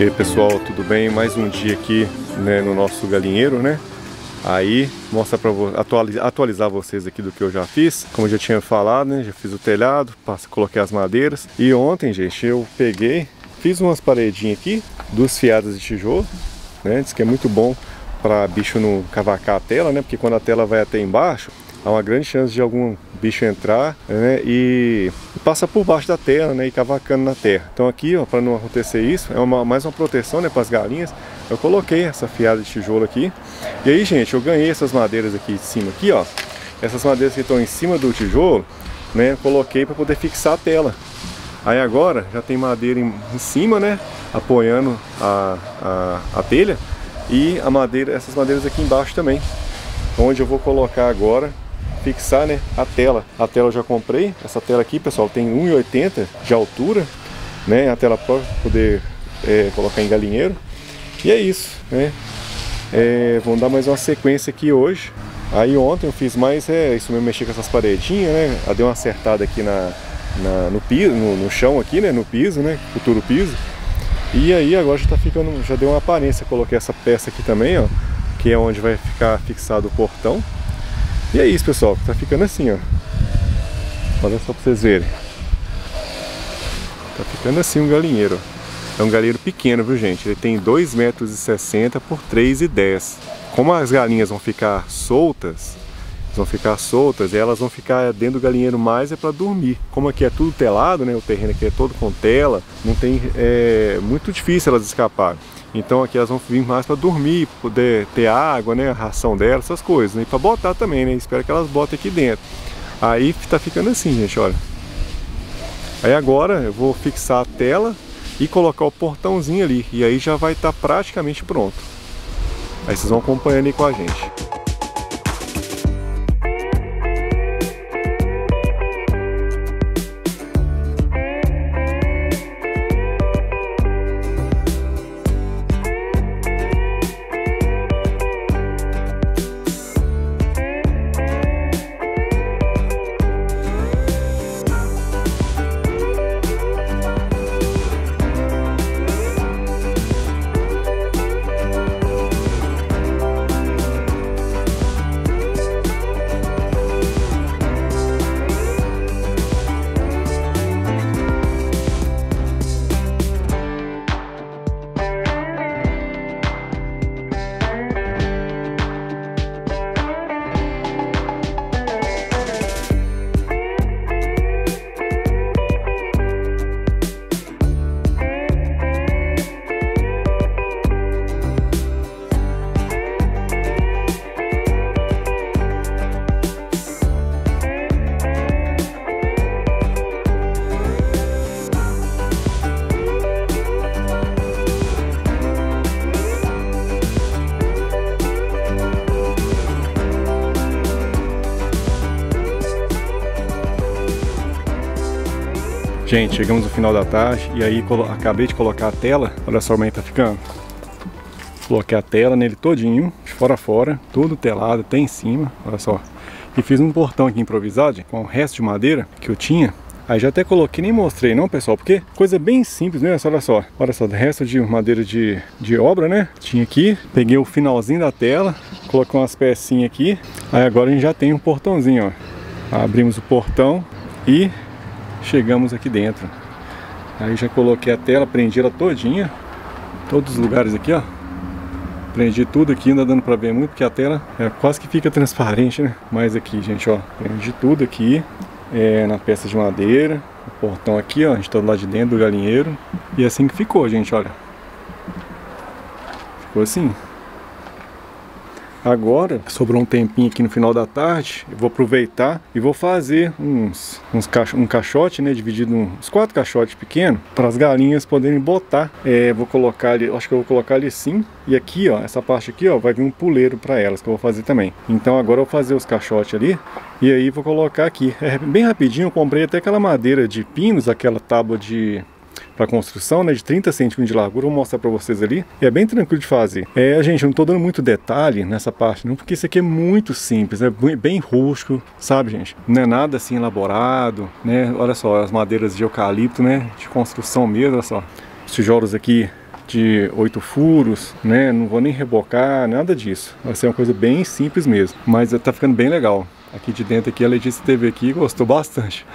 E aí pessoal, tudo bem? Mais um dia aqui né, no nosso galinheiro, né? Aí, mostrar para atualizar, atualizar vocês aqui do que eu já fiz. Como eu já tinha falado, né? Já fiz o telhado, coloquei as madeiras. E ontem, gente, eu peguei, fiz umas paredinhas aqui, duas fiadas de tijolo, né? Diz que é muito bom para bicho não cavacar a tela, né? Porque quando a tela vai até embaixo, há uma grande chance de algum bicho entrar né, e passa por baixo da terra né, e cavacando na terra. Então aqui, para não acontecer isso, é uma, mais uma proteção né, para as galinhas. Eu coloquei essa fiada de tijolo aqui. E aí, gente, eu ganhei essas madeiras aqui de cima aqui, ó. Essas madeiras que estão em cima do tijolo, né, coloquei para poder fixar a tela. Aí agora já tem madeira em, em cima, né, apoiando a, a, a telha e a madeira, essas madeiras aqui embaixo também, onde eu vou colocar agora fixar né, a tela. A tela eu já comprei, essa tela aqui, pessoal, tem 1,80 de altura, né? A tela para poder é, colocar em galinheiro. E é isso, né? É, vamos dar mais uma sequência aqui hoje. Aí ontem eu fiz mais, é isso mesmo, mexer com essas paredinhas, né? Eu dei uma acertada aqui na, na no piso, no, no, chão aqui, né? No piso, né? Futuro piso. E aí agora já tá ficando, já deu uma aparência. Coloquei essa peça aqui também, ó, que é onde vai ficar fixado o portão. E é isso, pessoal. Tá ficando assim, ó. Olha só pra vocês verem. Tá ficando assim um galinheiro. É um galinheiro pequeno, viu, gente? Ele tem 2,60 metros por 3,10. Como as galinhas vão ficar soltas, vão ficar soltas e elas vão ficar dentro do galinheiro mais é para dormir. Como aqui é tudo telado, né? O terreno aqui é todo com tela, não tem é muito difícil elas escaparem. Então aqui elas vão vir mais para dormir, poder ter água, né, a ração delas, essas coisas, né? E para botar também, né? Espero que elas botem aqui dentro. Aí tá ficando assim, gente, olha. Aí agora eu vou fixar a tela e colocar o portãozinho ali. E aí já vai estar tá praticamente pronto. Aí vocês vão acompanhando aí com a gente. Gente, chegamos no final da tarde e aí acabei de colocar a tela. Olha só como é que tá ficando. Coloquei a tela nele todinho, de fora a fora, todo telado até em cima, olha só. E fiz um portão aqui improvisado, com o resto de madeira que eu tinha. Aí já até coloquei, nem mostrei não, pessoal, porque coisa bem simples, né? Olha só, olha só, resto de madeira de, de obra, né? Tinha aqui, peguei o finalzinho da tela, coloquei umas pecinhas aqui. Aí agora a gente já tem um portãozinho, ó. Abrimos o portão e chegamos aqui dentro. Aí já coloquei a tela, prendi ela todinha, todos os lugares aqui, ó. Prendi tudo aqui, ainda dando pra ver muito, porque a tela é, quase que fica transparente, né? Mas aqui, gente, ó, prendi tudo aqui, é, na peça de madeira, o portão aqui, ó, a gente tá do lado de dentro do galinheiro. E é assim que ficou, gente, olha. Ficou assim. Agora, sobrou um tempinho aqui no final da tarde, eu vou aproveitar e vou fazer uns, uns um caixote, né, dividido uns quatro caixotes pequenos, para as galinhas poderem botar. É, vou colocar ali, acho que eu vou colocar ali sim, e aqui, ó, essa parte aqui, ó, vai vir um puleiro para elas, que eu vou fazer também. Então agora eu vou fazer os caixotes ali, e aí vou colocar aqui. É bem rapidinho, eu comprei até aquela madeira de pinos, aquela tábua de para construção, né, de 30 centímetros de largura, vou mostrar para vocês ali. E é bem tranquilo de fazer. É, gente, não estou dando muito detalhe nessa parte não, porque isso aqui é muito simples, é bem rústico, sabe, gente? Não é nada assim elaborado, né? Olha só, as madeiras de eucalipto, né, de construção mesmo, olha só. Os tijolos aqui de oito furos, né? Não vou nem rebocar, nada disso. Vai ser uma coisa bem simples mesmo, mas tá ficando bem legal. Aqui de dentro aqui, a Letícia esteve aqui e gostou bastante.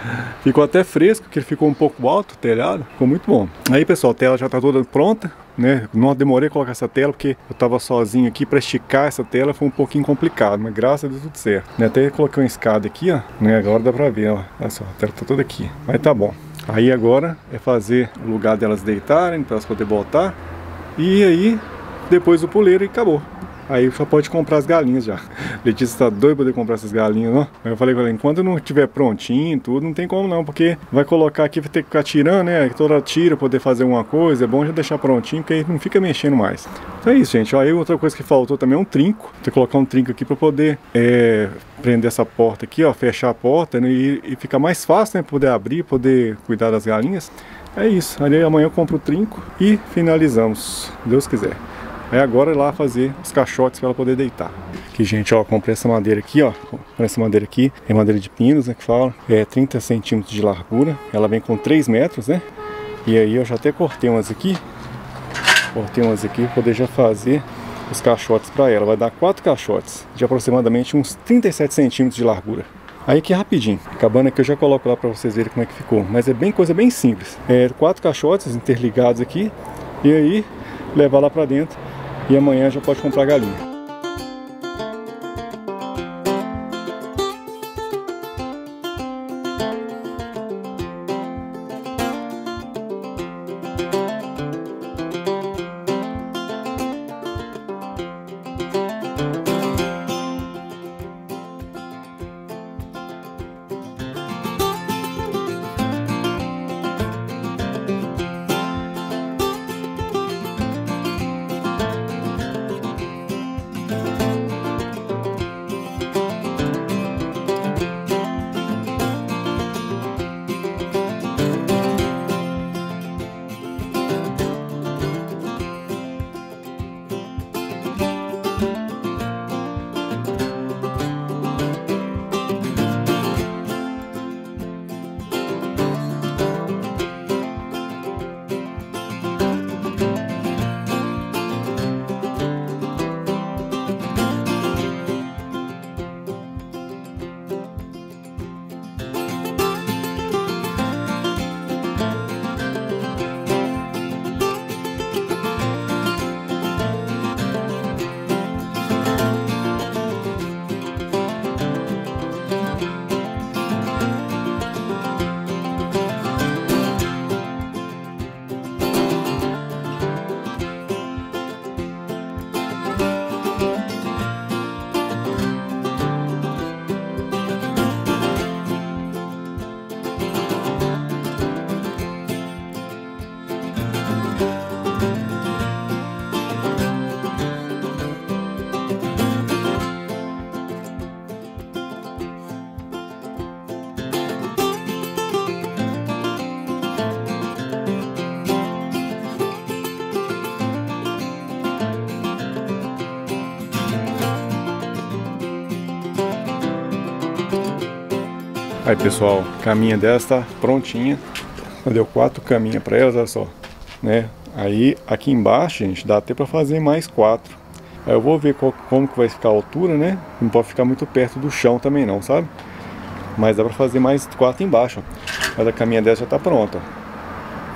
Ficou até fresco, que ele ficou um pouco alto, o telhado, ficou muito bom. Aí pessoal, a tela já está toda pronta, né? Não demorei a colocar essa tela porque eu estava sozinho aqui para esticar essa tela foi um pouquinho complicado, mas graças a Deus tudo certo. Né? Até coloquei uma escada aqui, ó, né? Agora dá para ver, ó. Olha só, a tela tá toda aqui, mas tá bom. Aí agora é fazer o lugar delas deitarem para elas poderem botar e aí depois o puleiro e acabou. Aí só pode comprar as galinhas já. Letícia tá doida pra poder comprar essas galinhas, ó. Aí eu falei com ela, enquanto não tiver prontinho tudo, não tem como não, porque vai colocar aqui, vai ter que ficar tirando, né? Toda tira, poder fazer uma coisa, é bom já deixar prontinho, porque aí não fica mexendo mais. Então é isso, gente. Aí outra coisa que faltou também é um trinco. Tem que colocar um trinco aqui pra poder é, prender essa porta aqui, ó, fechar a porta né, e, e ficar mais fácil, né? Poder abrir, poder cuidar das galinhas. É isso. Aí amanhã eu compro o trinco e finalizamos, Deus quiser. Aí agora é lá fazer os caixotes para ela poder deitar. Aqui, gente, ó, comprei essa madeira aqui, ó. Comprei essa madeira aqui, é madeira de pinos, né, que fala. É 30 centímetros de largura. Ela vem com 3 metros, né? E aí eu já até cortei umas aqui. Cortei umas aqui para poder já fazer os caixotes para ela. Vai dar quatro caixotes de aproximadamente uns 37 centímetros de largura. Aí aqui rapidinho, acabando aqui eu já coloco lá para vocês verem como é que ficou. Mas é bem coisa bem simples. É quatro caixotes interligados aqui e aí levar lá para dentro e amanhã já pode comprar galinha. Pessoal, caminha dela está prontinha. Deu quatro caminhas para elas, olha só. Né? Aí aqui embaixo, gente, dá até para fazer mais quatro. Aí eu vou ver qual, como que vai ficar a altura, né? Não pode ficar muito perto do chão também não, sabe? Mas dá para fazer mais quatro embaixo. Mas a caminha dela já está pronta.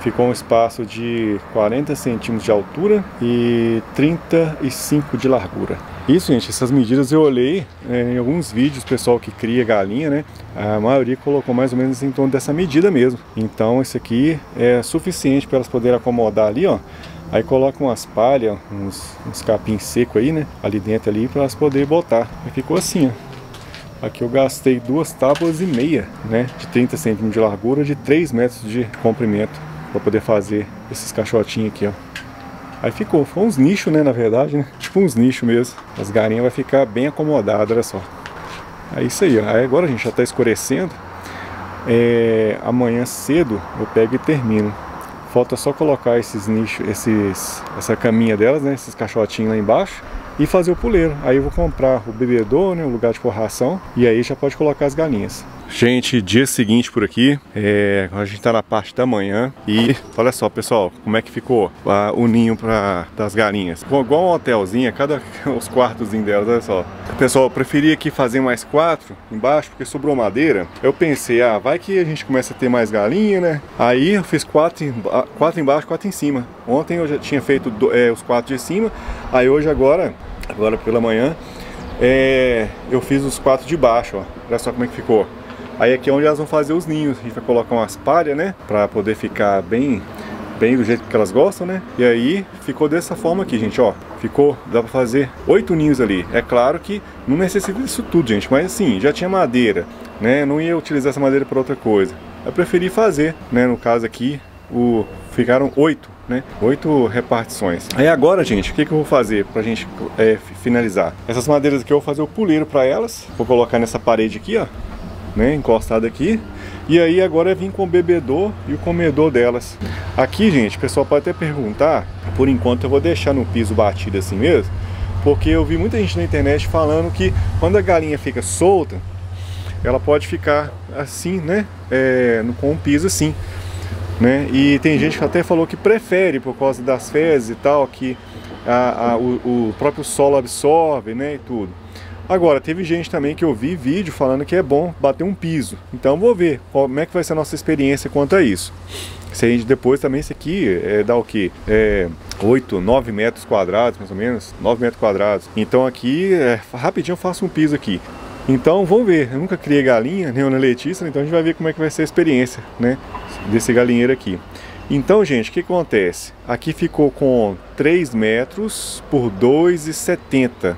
Ficou um espaço de 40 centímetros de altura e 35 de largura. Isso, gente, essas medidas eu olhei é, em alguns vídeos, pessoal que cria galinha, né? A maioria colocou mais ou menos em torno dessa medida mesmo. Então, isso aqui é suficiente para elas poderem acomodar ali, ó. Aí coloca umas palhas, uns, uns capins secos aí, né? Ali dentro ali, para elas poderem botar. E ficou assim, ó. Aqui eu gastei duas tábuas e meia, né? De 30 centímetros de largura, de 3 metros de comprimento. Para poder fazer esses caixotinhos aqui, ó. Aí ficou, foi uns nichos, né, na verdade, né? Tipo uns nichos mesmo. As galinhas vai ficar bem acomodadas, olha só. É isso aí, ó. Aí agora a gente já tá escurecendo. É, amanhã cedo eu pego e termino. Falta só colocar esses nichos, esses, essa caminha delas, né? Esses caixotinhos lá embaixo e fazer o puleiro. Aí eu vou comprar o bebedor, né? O lugar de forração e aí já pode colocar as galinhas. Gente, dia seguinte por aqui, é, a gente tá na parte da manhã e olha só pessoal, como é que ficou a, o ninho pra, das galinhas. Igual um hotelzinho, cada os quartos delas, olha só. Pessoal, eu preferi aqui fazer mais quatro embaixo porque sobrou madeira. Eu pensei, ah, vai que a gente começa a ter mais galinha, né? Aí eu fiz quatro, quatro embaixo, quatro em cima. Ontem eu já tinha feito é, os quatro de cima, aí hoje agora, agora pela manhã, é, eu fiz os quatro de baixo, ó. Olha só como é que ficou. Aí aqui é onde elas vão fazer os ninhos. A gente vai colocar umas palhas, né? Pra poder ficar bem, bem do jeito que elas gostam, né? E aí ficou dessa forma aqui, gente, ó. Ficou, dá pra fazer oito ninhos ali. É claro que não necessita disso tudo, gente. Mas assim, já tinha madeira, né? Não ia utilizar essa madeira para outra coisa. Eu preferi fazer, né? No caso aqui, o... ficaram oito, né? Oito repartições. Aí agora, gente, o que, que eu vou fazer pra gente é, finalizar? Essas madeiras aqui eu vou fazer o puleiro para elas. Vou colocar nessa parede aqui, ó né, encostado aqui. E aí agora vir com o bebedor e o comedor delas. Aqui, gente, o pessoal pode até perguntar, por enquanto eu vou deixar no piso batido assim mesmo, porque eu vi muita gente na internet falando que quando a galinha fica solta, ela pode ficar assim, né, é, com o piso assim. Né? E tem gente que até falou que prefere por causa das fezes e tal, que a, a, o, o próprio solo absorve, né, e tudo. Agora, teve gente também que eu vi vídeo falando que é bom bater um piso. Então vou ver como é que vai ser a nossa experiência quanto a isso. Se a gente depois também, isso aqui é, dá o que? É, 8, 9 metros quadrados, mais ou menos. 9 metros quadrados. Então aqui, é, rapidinho eu faço um piso aqui. Então vamos ver, eu nunca criei galinha, nem na Letícia, então a gente vai ver como é que vai ser a experiência, né? Desse galinheiro aqui. Então, gente, o que acontece? Aqui ficou com 3 metros por 2,70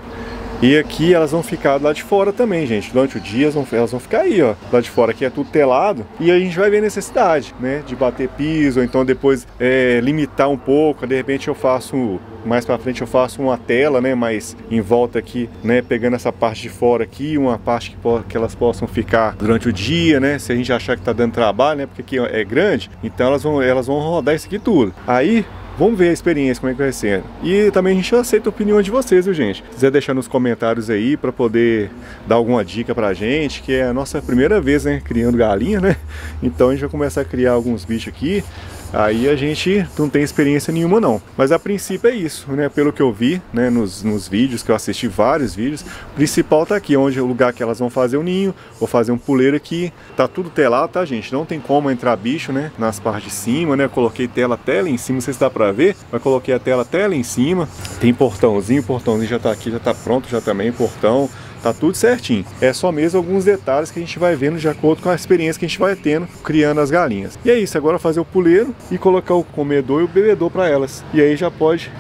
e aqui elas vão ficar lá de fora também, gente. Durante o dia elas vão, elas vão ficar aí, ó. Lá de fora aqui é tudo telado. E a gente vai ver necessidade, né? De bater piso, ou então depois é, limitar um pouco. De repente eu faço mais para frente eu faço uma tela, né, mais em volta aqui, né, pegando essa parte de fora aqui, uma parte que, que elas possam ficar durante o dia, né, se a gente achar que tá dando trabalho, né, porque aqui é grande, então elas vão, elas vão rodar isso aqui tudo. Aí Vamos ver a experiência, como é que vai ser. E também a gente aceita a opinião de vocês, viu, gente? Se quiser deixar nos comentários aí para poder dar alguma dica pra gente, que é a nossa primeira vez, né, criando galinha, né? Então a gente vai começar a criar alguns bichos aqui. Aí a gente não tem experiência nenhuma não. Mas a princípio é isso, né? Pelo que eu vi, né? Nos, nos vídeos, que eu assisti vários vídeos, o principal tá aqui, onde é o lugar que elas vão fazer o ninho, vou fazer um puleiro aqui. Tá tudo telado, tá, gente? Não tem como entrar bicho, né? Nas partes de cima, né? coloquei tela até lá em cima, não sei se dá pra ver, mas coloquei a tela até lá em cima. Tem portãozinho, portãozinho já tá aqui, já tá pronto já também, portão. Tá tudo certinho. É só mesmo alguns detalhes que a gente vai vendo de acordo com a experiência que a gente vai tendo criando as galinhas. E é isso, agora fazer o puleiro e colocar o comedor e o bebedor para elas. E aí já pode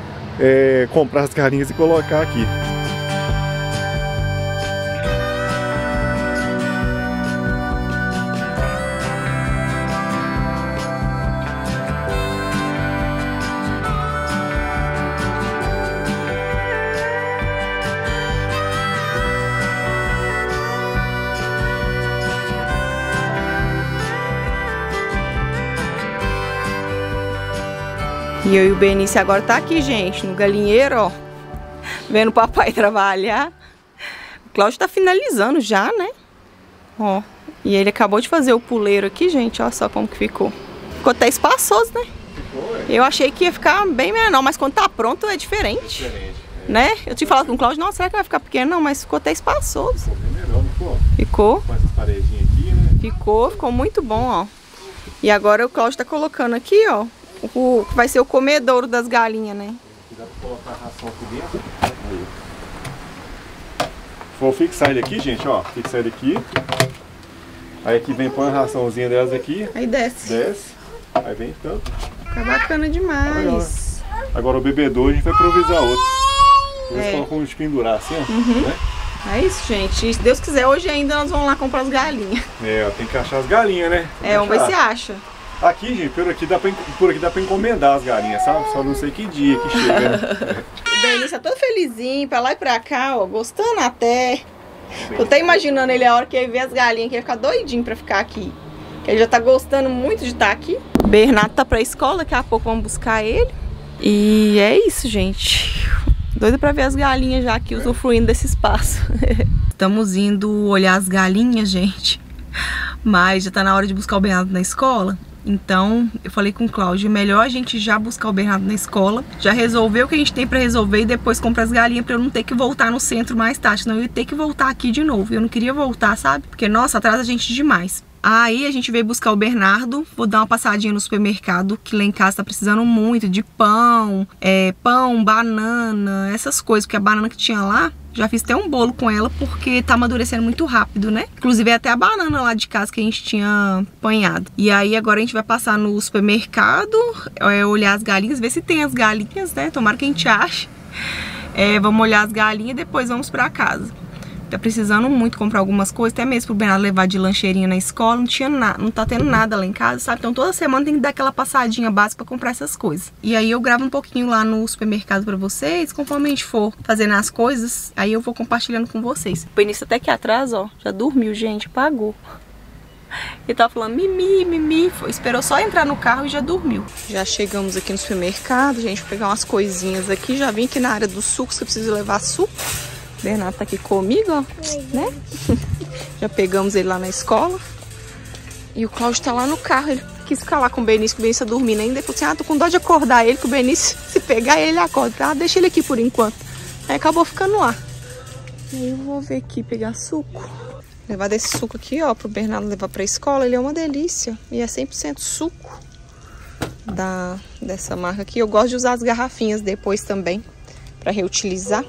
é, comprar as galinhas e colocar aqui. E eu e o Benício agora tá aqui, gente, no galinheiro, ó. Vendo o papai trabalhar. O Cláudio tá finalizando já, né? Ó. E ele acabou de fazer o puleiro aqui, gente. Ó só como que ficou. Ficou até espaçoso, né? Ficou, é. Eu achei que ia ficar bem menor, mas quando tá pronto é diferente. É diferente. É. Né? Eu tinha falado com o Cláudio, não, será que vai ficar pequeno? Não, mas ficou até espaçoso. Ficou bem melhor, não ficou? Ficou. Com essas paredinhas aqui, né? Ficou, ficou muito bom, ó. E agora o Cláudio tá colocando aqui, ó, o, vai ser o comedouro das galinhas, né? Dá pra colocar a ração aqui dentro. Aí. Vou fixar ele aqui, gente, ó. Fixar ele aqui. Aí aqui vem, põe a raçãozinha delas aqui. Aí desce. Desce. Aí vem tanto. Fica bacana demais. Agora o bebedouro a gente vai improvisar outro. Eles é. colocam de pendurar assim, ó. Uhum. Né? É isso, gente. Se Deus quiser, hoje ainda nós vamos lá comprar as galinhas. É, tem que achar as galinhas, né? Tem é, vamos ver se acha. Aqui, gente, por aqui dá pra, por aqui dá pra encomendar as galinhas, sabe? Só não sei que dia que chega. Né? o Benício tá todo felizinho, pra lá e pra cá, ó, gostando até. Tô até imaginando ele a hora que ele ver as galinhas, que ele vai ficar doidinho pra ficar aqui. Que ele já tá gostando muito de estar tá aqui. O Bernardo tá pra escola, daqui a pouco vamos buscar ele. E é isso, gente. Doido pra ver as galinhas já aqui usufruindo desse espaço. Estamos indo olhar as galinhas, gente. Mas já tá na hora de buscar o Bernardo na escola. Então, eu falei com o Cláudio, é melhor a gente já buscar o Bernardo na escola, já resolver o que a gente tem para resolver e depois comprar as galinhas para eu não ter que voltar no centro mais tarde, não eu ia ter que voltar aqui de novo. Eu não queria voltar, sabe? Porque nossa, atrasa a gente demais. Aí a gente veio buscar o Bernardo, vou dar uma passadinha no supermercado, que lá em casa tá precisando muito de pão, é, pão, banana, essas coisas, porque a banana que tinha lá, já fiz até um bolo com ela, porque tá amadurecendo muito rápido, né? Inclusive é até a banana lá de casa que a gente tinha apanhado. E aí agora a gente vai passar no supermercado, é, olhar as galinhas, ver se tem as galinhas, né? Tomara que a gente ache. É, vamos olhar as galinhas e depois vamos pra casa tá precisando muito comprar algumas coisas, até mesmo pro Bernardo levar de lancheirinha na escola, não tinha nada, não tá tendo nada lá em casa, sabe? Então toda semana tem que dar aquela passadinha básica pra comprar essas coisas. E aí eu gravo um pouquinho lá no supermercado pra vocês, conforme a gente for fazendo as coisas, aí eu vou compartilhando com vocês. O Benício até aqui atrás, ó, já dormiu, gente, pagou. Ele tava falando mimi, mimi, foi, esperou só entrar no carro e já dormiu. Já chegamos aqui no supermercado, gente, vou pegar umas coisinhas aqui, já vim aqui na área dos sucos, que eu preciso levar suco. Bernardo tá aqui comigo, ó, né? Já pegamos ele lá na escola. E o Cláudio tá lá no carro, ele quis ficar lá com o Benício, que o Benício tá dormindo ainda. Ele falou assim, ah, tô com dó de acordar ele, que o Benício, se pegar ele, acorda. Ah, deixa ele aqui por enquanto. Aí acabou ficando lá. E aí eu vou ver aqui, pegar suco. Levar desse suco aqui, ó, pro Bernardo levar pra escola. Ele é uma delícia. E é 100% suco da, dessa marca aqui. Eu gosto de usar as garrafinhas depois também, pra reutilizar.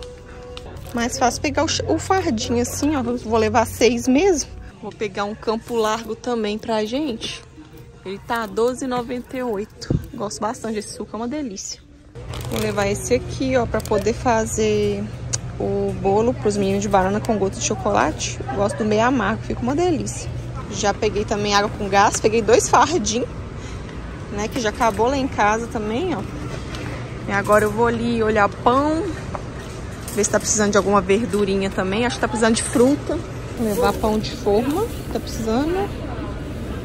Mais fácil pegar o, o fardinho assim, ó. Vou levar seis mesmo. Vou pegar um campo largo também pra gente. Ele tá R$12,98. Gosto bastante desse suco, é uma delícia. Vou levar esse aqui, ó, pra poder fazer o bolo pros meninos de banana com gosto de chocolate. Gosto do meio amargo, fica uma delícia. Já peguei também água com gás, peguei dois fardinhos, né, que já acabou lá em casa também, ó. E agora eu vou ali olhar pão, Ver se tá precisando de alguma verdurinha também. Acho que tá precisando de fruta. Vou levar pão de forma. Tá precisando.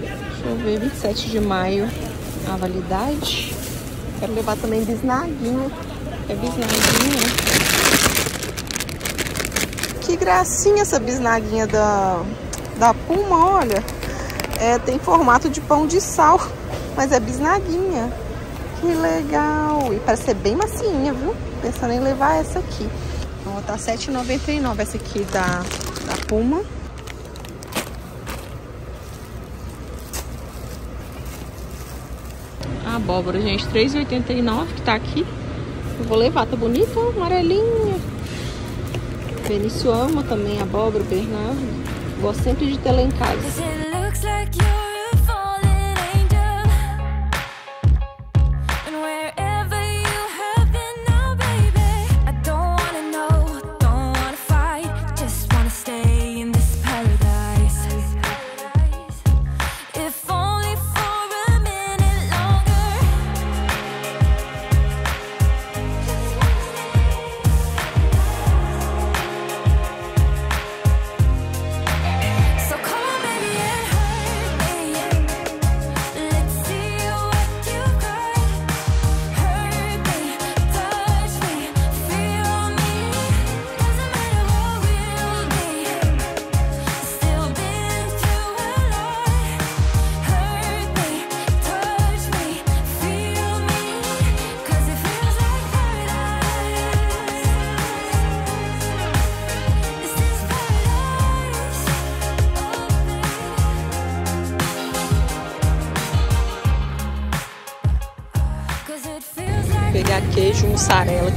Deixa eu ver, 27 de maio a validade. Quero levar também bisnaguinha. É bisnaguinha. Que gracinha essa bisnaguinha da, da Puma, olha. É, tem formato de pão de sal, mas é bisnaguinha. Que legal. E parece ser bem macinha, viu? Pensando em levar essa aqui. Ó, tá R$7,99 essa aqui da, da Puma. A abóbora, gente, R$3,89 que tá aqui. Eu vou levar, tá bonita, amarelinha. Benício ama também a abóbora, Bernardo. Gosto sempre de ter lá em casa.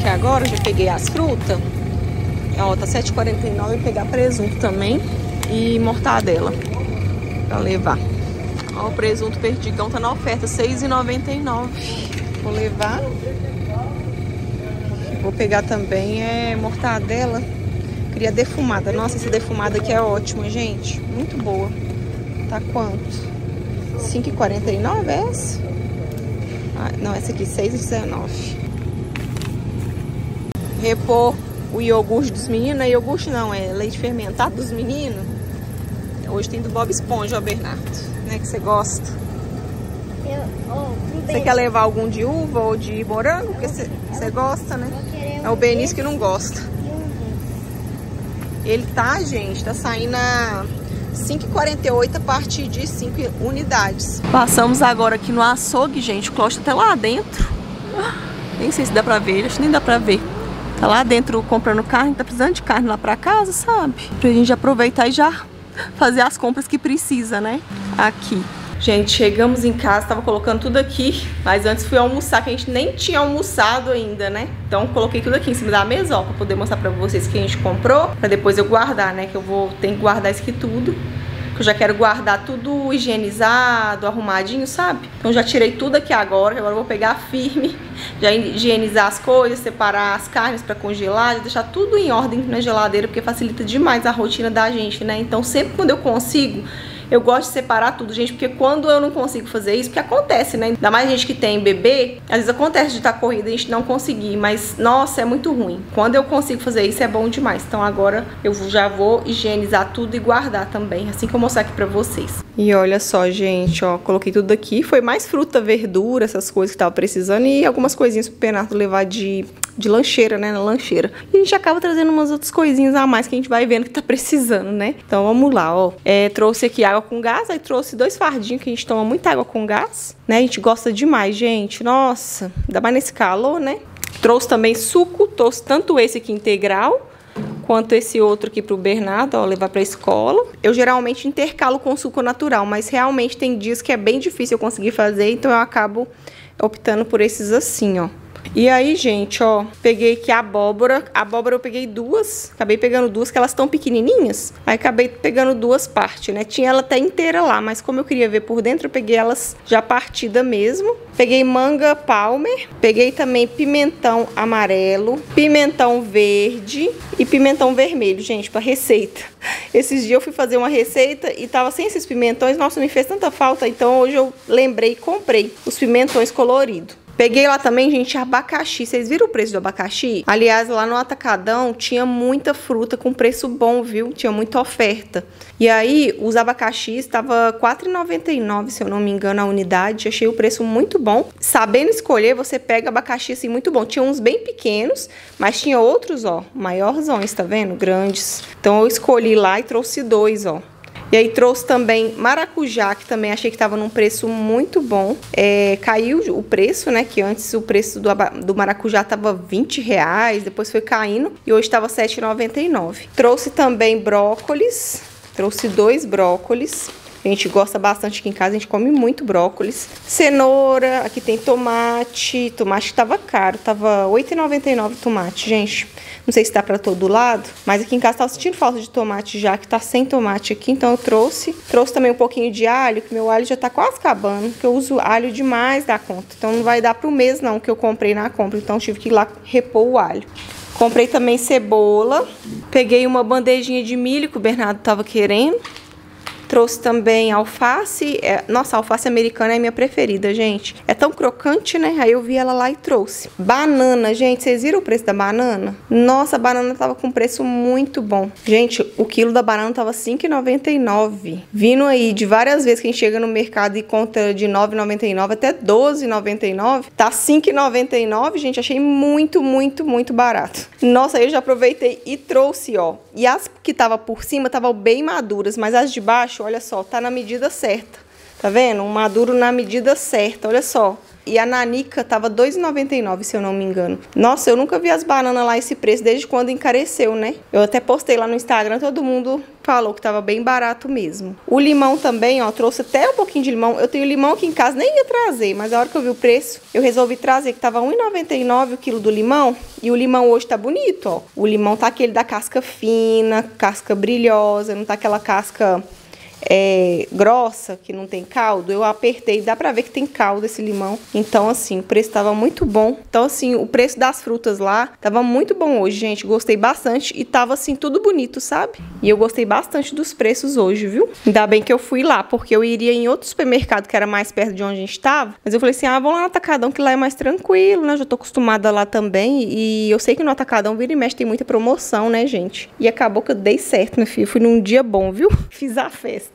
Aqui agora, já peguei as frutas. Ó, tá R$7,49 e pegar presunto também e mortadela pra levar. Ó, o presunto perdigão tá na oferta, R$6,99. Vou levar. Vou pegar também é mortadela. Queria defumada. Nossa, essa defumada aqui é ótima, gente. Muito boa. Tá quanto? R$5,49 é essa? Ah, não, essa aqui, R$6,19 repor o iogurte dos meninos. Não é iogurte não, é leite fermentado dos meninos. Hoje tem do Bob Esponja, ó, Bernardo. Né, que você gosta. Eu, oh, você quer levar algum de uva ou de morango? Porque você, você gosta, né? É o Benício que não gosta. Ele tá, gente, tá saindo a 5,48 a partir de 5 unidades. Passamos agora aqui no açougue, gente. O Cláudio tá até lá dentro. Nem sei se dá pra ver, acho que nem dá pra ver. Tá lá dentro comprando carne, tá precisando de carne lá pra casa, sabe? Pra gente aproveitar e já fazer as compras que precisa, né? Aqui. Gente, chegamos em casa, tava colocando tudo aqui, mas antes fui almoçar, que a gente nem tinha almoçado ainda, né? Então coloquei tudo aqui em cima da mesa, ó, pra poder mostrar pra vocês que a gente comprou, pra depois eu guardar, né? Que eu vou ter que guardar isso aqui tudo. Que eu já quero guardar tudo higienizado, arrumadinho, sabe? Então já tirei tudo aqui agora, agora eu vou pegar firme, já higienizar as coisas, separar as carnes pra congelar, deixar tudo em ordem na geladeira, porque facilita demais a rotina da gente, né? Então sempre quando eu consigo eu gosto de separar tudo, gente, porque quando eu não consigo fazer isso, porque acontece, né? Ainda mais gente que tem bebê, às vezes acontece de estar corrida e a gente não conseguir, mas nossa, é muito ruim. Quando eu consigo fazer isso é bom demais. Então agora eu já vou higienizar tudo e guardar também, assim que eu mostrar aqui pra vocês. E olha só, gente, ó, coloquei tudo aqui. Foi mais fruta, verdura, essas coisas que tava precisando e algumas coisinhas pro Bernardo levar de de lancheira, né, na lancheira. E a gente acaba trazendo umas outras coisinhas a mais que a gente vai vendo que tá precisando, né? Então vamos lá, ó. É, trouxe aqui água com gás, aí trouxe dois fardinhos que a gente toma muita água com gás, né? A gente gosta demais, gente. Nossa, ainda mais nesse calor, né? Trouxe também suco, trouxe tanto esse aqui integral, quanto esse outro aqui pro Bernardo, ó, levar pra escola. Eu geralmente intercalo com suco natural, mas realmente tem dias que é bem difícil eu conseguir fazer, então eu acabo optando por esses assim, ó. E aí, gente, ó, peguei aqui a abóbora. A abóbora eu peguei duas, acabei pegando duas, que elas estão pequenininhas. Aí acabei pegando duas partes, né? Tinha ela até inteira lá, mas como eu queria ver por dentro, eu peguei elas já partida mesmo. Peguei manga palmer, peguei também pimentão amarelo, pimentão verde e pimentão vermelho, gente, para receita. Esses dias eu fui fazer uma receita e tava sem esses pimentões, nossa, me fez tanta falta, então hoje eu lembrei e comprei os pimentões coloridos. Peguei lá também, gente, abacaxi. Vocês viram o preço do abacaxi? Aliás, lá no Atacadão tinha muita fruta com preço bom, viu? Tinha muita oferta. E aí, os abacaxis estava R$ 4,99, se eu não me engano, a unidade. Achei o preço muito bom. Sabendo escolher, você pega abacaxi assim muito bom. Tinha uns bem pequenos, mas tinha outros, ó, maiorzões, tá vendo? Grandes. Então eu escolhi lá e trouxe dois, ó. E aí trouxe também maracujá, que também achei que estava num preço muito bom. É, caiu o preço, né? Que antes o preço do, do maracujá estava 20 reais, depois foi caindo e hoje estava 7,99. Trouxe também brócolis, trouxe dois brócolis. A gente gosta bastante aqui em casa, a gente come muito brócolis. Cenoura, aqui tem tomate. Tomate estava caro, tava R$ 8,99 tomate, gente. Não sei se dá para todo lado, mas aqui em casa tava sentindo falta de tomate já, que tá sem tomate aqui, então eu trouxe. Trouxe também um pouquinho de alho, que meu alho já tá quase acabando, que eu uso alho demais da conta. Então não vai dar pro mês não, que eu comprei na compra, então tive que ir lá repor o alho. Comprei também cebola, peguei uma bandejinha de milho que o Bernardo tava querendo. Trouxe também alface. É, nossa, alface americana é minha preferida, gente. Tão crocante, né? Aí eu vi ela lá e trouxe. Banana, gente. Vocês viram o preço da banana? Nossa, a banana tava com preço muito bom. Gente, o quilo da banana tava 5,99. Vindo aí de várias vezes que a gente chega no mercado e conta de 9,99 até 12,99. Tá 5,99, gente. Achei muito, muito, muito barato. Nossa, aí eu já aproveitei e trouxe, ó. E as que tava por cima estavam bem maduras, mas as de baixo olha só, tá na medida certa. Tá vendo? Um maduro na medida certa, olha só. E a nanica tava R$ 2,99, se eu não me engano. Nossa, eu nunca vi as bananas lá esse preço desde quando encareceu, né? Eu até postei lá no Instagram, todo mundo falou que tava bem barato mesmo. O limão também, ó, trouxe até um pouquinho de limão. Eu tenho limão aqui em casa, nem ia trazer, mas a hora que eu vi o preço, eu resolvi trazer, que tava R$ 1,99 o quilo do limão. E o limão hoje tá bonito, ó. O limão tá aquele da casca fina, casca brilhosa, não tá aquela casca é, grossa, que não tem caldo, eu apertei, dá pra ver que tem caldo esse limão. Então, assim, o preço tava muito bom. Então, assim, o preço das frutas lá tava muito bom hoje, gente. Gostei bastante e tava, assim, tudo bonito, sabe? E eu gostei bastante dos preços hoje, viu? Ainda bem que eu fui lá, porque eu iria em outro supermercado que era mais perto de onde a gente tava. Mas eu falei assim, ah, vamos lá no Atacadão, que lá é mais tranquilo, né? Eu já tô acostumada lá também. E eu sei que no Atacadão, vira e mexe, tem muita promoção, né, gente? E acabou que eu dei certo, meu filho. Fui num dia bom, viu? Fiz a festa.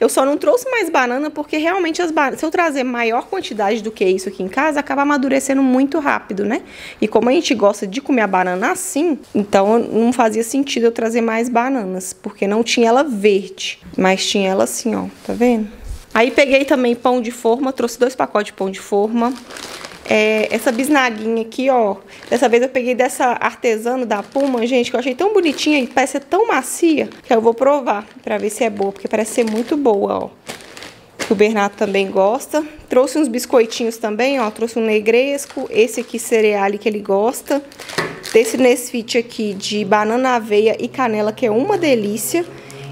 Eu só não trouxe mais banana porque realmente as se eu trazer maior quantidade do que isso aqui em casa, acaba amadurecendo muito rápido, né? E como a gente gosta de comer a banana assim, então não fazia sentido eu trazer mais bananas, porque não tinha ela verde, mas tinha ela assim, ó, tá vendo? Aí peguei também pão de forma, trouxe dois pacotes de pão de forma. É, essa bisnaguinha aqui, ó. Dessa vez eu peguei dessa artesano da Puma, gente, que eu achei tão bonitinha e parece ser tão macia, que eu vou provar pra ver se é boa, porque parece ser muito boa, ó. Que o Bernardo também gosta. Trouxe uns biscoitinhos também, ó. Trouxe um negresco, esse aqui cereal que ele gosta. Desse Nesfit aqui de banana, aveia e canela, que é uma delícia.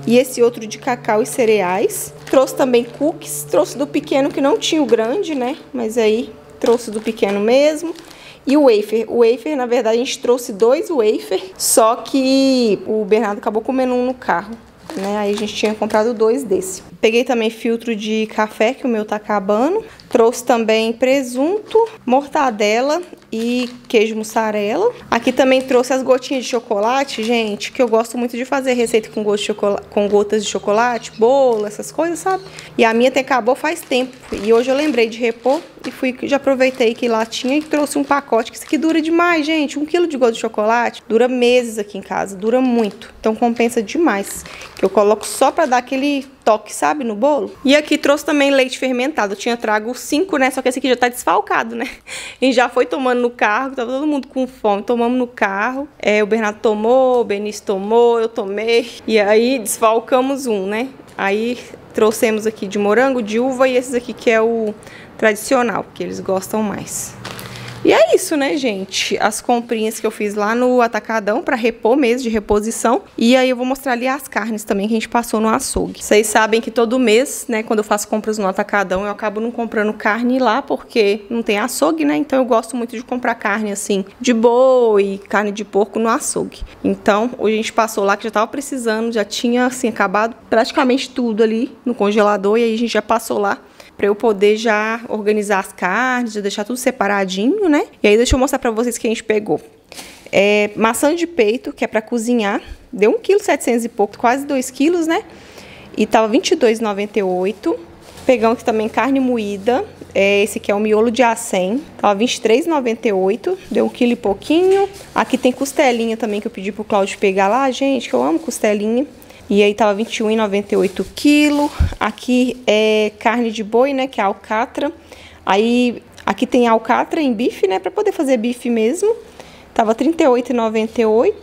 E esse outro de cacau e cereais. Trouxe também cookies. Trouxe do pequeno, que não tinha o grande, né? Mas aí trouxe do pequeno mesmo. E o wafer. O wafer, na verdade, a gente trouxe dois wafer, só que o Bernardo acabou comendo um no carro. Né? Aí a gente tinha comprado dois desse. Peguei também filtro de café, que o meu tá acabando. Trouxe também presunto, mortadela e queijo mussarela. Aqui também trouxe as gotinhas de chocolate, gente, que eu gosto muito de fazer receita com, gosto de com gotas de chocolate, bolo, essas coisas, sabe? E a minha até acabou faz tempo. E hoje eu lembrei de repor e fui, já aproveitei que lá tinha e trouxe um pacote, que isso aqui dura demais, gente. Um quilo de gosto de chocolate dura meses aqui em casa, dura muito. Então compensa demais. Que eu coloco só pra dar aquele toque, sabe, no bolo. E aqui trouxe também leite fermentado. Eu tinha trago cinco, né? Só que esse aqui já tá desfalcado, né? E já foi tomando no carro, tava todo mundo com fome. Tomamos no carro. É, o Bernardo tomou, o Benício tomou, eu tomei. E aí desfalcamos um, né? Aí trouxemos aqui de morango, de uva e esses aqui que é o tradicional, que eles gostam mais. E é isso, né, gente? As comprinhas que eu fiz lá no Atacadão para repor mesmo, de reposição. E aí eu vou mostrar ali as carnes também que a gente passou no açougue. Vocês sabem que todo mês, né, quando eu faço compras no Atacadão, eu acabo não comprando carne lá porque não tem açougue, né? Então eu gosto muito de comprar carne assim, de boi, carne de porco no açougue. Então, a gente passou lá que já tava precisando, já tinha assim acabado praticamente tudo ali no congelador e aí a gente já passou lá para eu poder já organizar as carnes, já deixar tudo separadinho, né? E aí deixa eu mostrar para vocês que a gente pegou. É, maçã de peito, que é para cozinhar, deu 1,7 kg e pouco, quase 2 kg, né? E tava R$ 22,98. Pegamos também carne moída, é, esse aqui é o miolo de acém, tava R$ 23,98, deu um quilo e pouquinho. Aqui tem costelinha também que eu pedi pro Cláudio pegar lá, gente, que eu amo costelinha. E aí tava 21,98 quilo. Aqui é carne de boi, né, que é alcatra. Aí aqui tem alcatra em bife, né, para poder fazer bife mesmo. Tava 38,98.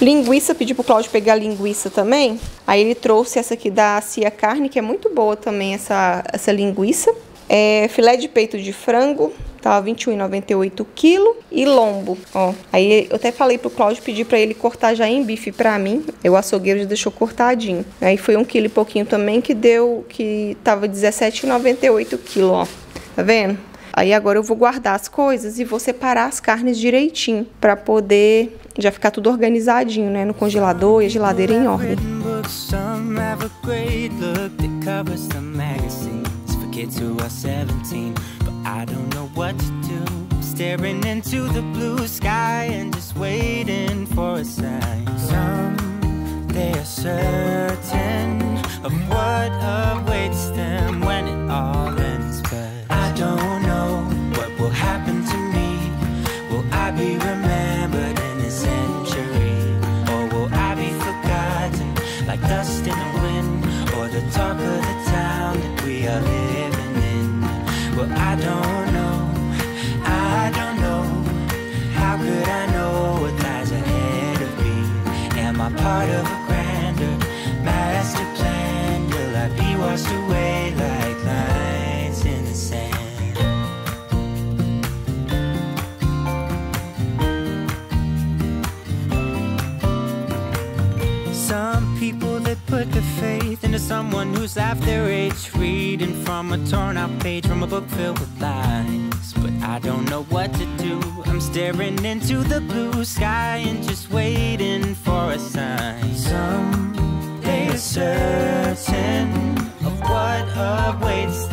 Linguiça, pedi pro Cláudio pegar linguiça também. Aí ele trouxe essa aqui da Cia Carne, que é muito boa também essa essa linguiça. É, filé de peito de frango, tava 21,98 quilo e lombo, ó. Aí eu até falei pro Cláudio pedir para ele cortar já em bife para mim. O açougueiro já deixou cortadinho. Aí foi um quilo e pouquinho também que deu que tava 17,98 quilo, ó. Tá vendo? Aí agora eu vou guardar as coisas e vou separar as carnes direitinho para poder já ficar tudo organizadinho, né, no congelador e a geladeira em ordem. Kids who are 17 I don't know what to do. Staring into the blue sky And just waiting for a sign. Some, they are certain Of what awaits them when it all part of a grander master plan? Will I be washed away like lines in the sand? Some people that put their faith into someone who's half their age, reading from a torn out page from a book filled with lies. I don't know what to do. I'm staring into the blue sky and just waiting for a sign. Someday is certain of what awaits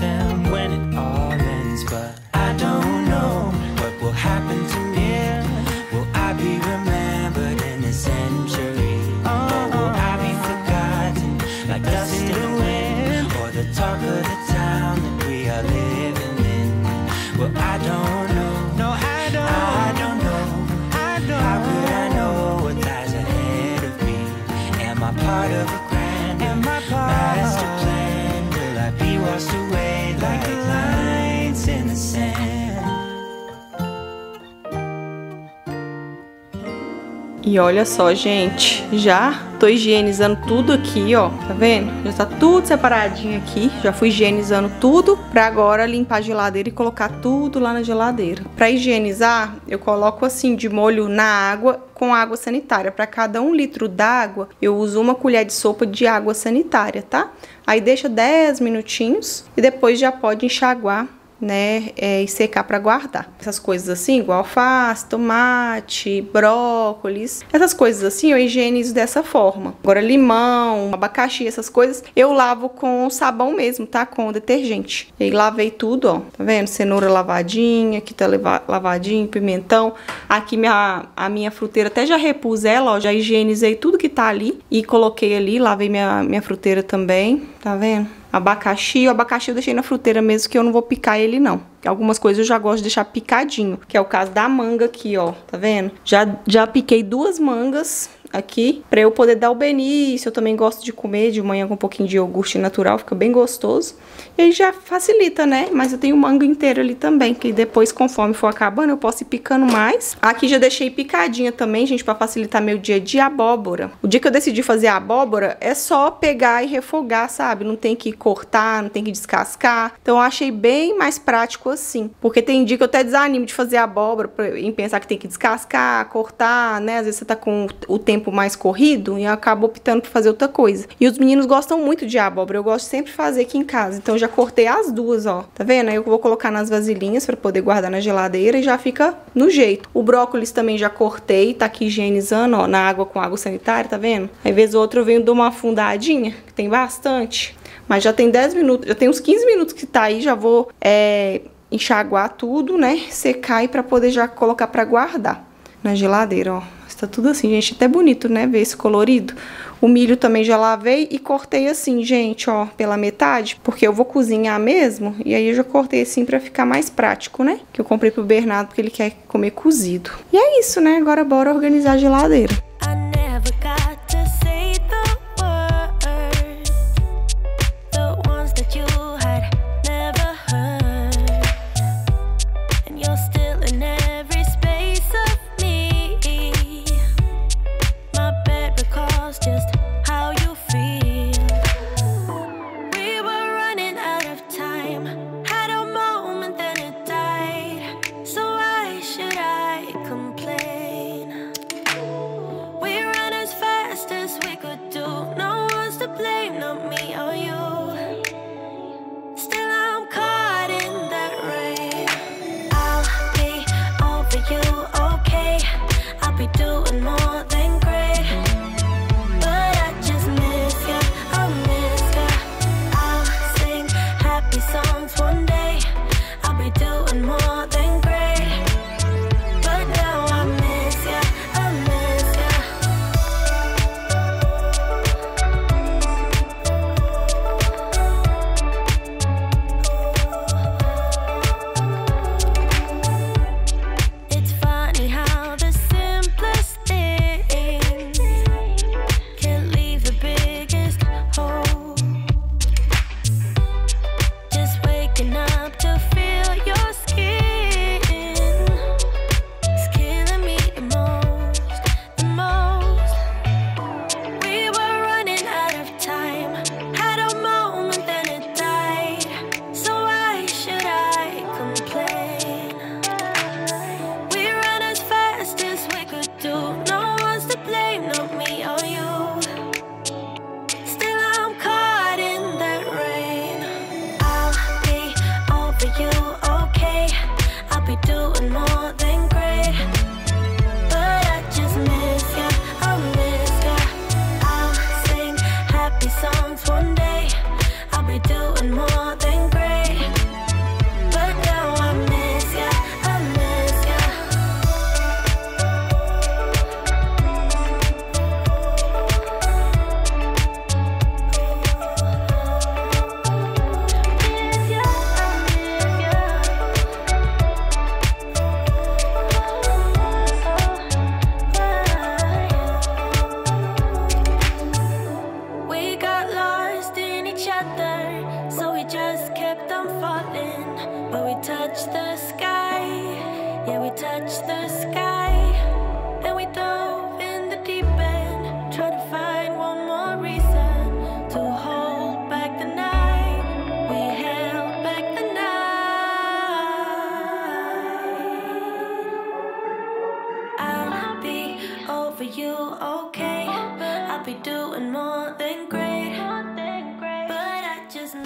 E olha só, gente, já tô higienizando tudo aqui, ó, tá vendo? Já tá tudo separadinho aqui, já fui higienizando tudo pra agora limpar a geladeira e colocar tudo lá na geladeira. Pra higienizar, eu coloco assim, de molho na água com água sanitária. Para cada um litro d'água, eu uso uma colher de sopa de água sanitária, tá? Aí deixa 10 minutinhos e depois já pode enxaguar né, é, e secar para guardar. Essas coisas assim, igual alface, tomate, brócolis, essas coisas assim eu higienizo dessa forma. Agora limão, abacaxi, essas coisas eu lavo com sabão mesmo, tá? Com detergente. E lavei tudo, ó. Tá vendo? Cenoura lavadinha, aqui tá lavadinho, pimentão. Aqui minha, a minha fruteira até já repus ela, ó. Já higienizei tudo que tá ali e coloquei ali, lavei minha, minha fruteira também, tá vendo? Abacaxi. O abacaxi eu deixei na fruteira mesmo, que eu não vou picar ele, não. Algumas coisas eu já gosto de deixar picadinho, que é o caso da manga aqui, ó. Tá vendo? Já, já piquei duas mangas aqui para eu poder dar o benício. Eu também gosto de comer de manhã com um pouquinho de iogurte natural, fica bem gostoso. E aí já facilita, né? Mas eu tenho manga inteira ali também, que depois, conforme for acabando, eu posso ir picando mais. Aqui já deixei picadinha também, gente, para facilitar meu dia de abóbora. O dia que eu decidi fazer a abóbora é só pegar e refogar, sabe? Não tem que cortar, não tem que descascar. Então eu achei bem mais prático assim. Porque tem dia que eu até desanimo de fazer abóbora em pensar que tem que descascar, cortar, né? Às vezes você tá com o tempo tempo mais corrido e eu acabo optando por fazer outra coisa. E os meninos gostam muito de abóbora, eu gosto sempre de fazer aqui em casa. Então já cortei as duas, ó. Tá vendo? Aí eu vou colocar nas vasilhinhas para poder guardar na geladeira e já fica no jeito. O brócolis também já cortei, tá aqui higienizando, ó, na água com água sanitária, tá vendo? Aí vez ou outra eu venho dar uma afundadinha, que tem bastante. Mas já tem 10 minutos, já tem uns 15 minutos que tá aí, já vou é, enxaguar tudo, né? Secar e para poder já colocar para guardar na geladeira, ó. Tá tudo assim, gente. Até bonito, né? Ver esse colorido. O milho também já lavei e cortei assim, gente, ó, pela metade, porque eu vou cozinhar mesmo. E aí eu já cortei assim pra ficar mais prático, né? Que eu comprei pro Bernardo porque ele quer comer cozido. E é isso, né? Agora bora organizar a geladeira.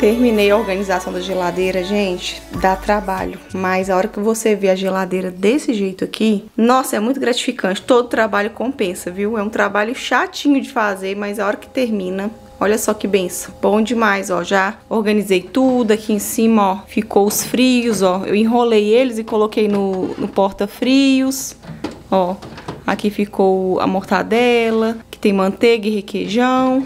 Terminei a organização da geladeira, gente, dá trabalho. Mas a hora que você vê a geladeira desse jeito aqui, nossa, é muito gratificante. Todo trabalho compensa, viu? É um trabalho chatinho de fazer, mas a hora que termina, Olha só que benção. Bom demais, ó. Já organizei tudo aqui em cima, ó. Ficou os frios, ó. Eu enrolei eles e coloquei no, no porta-frios. Ó, aqui ficou a mortadela, que tem manteiga e requeijão.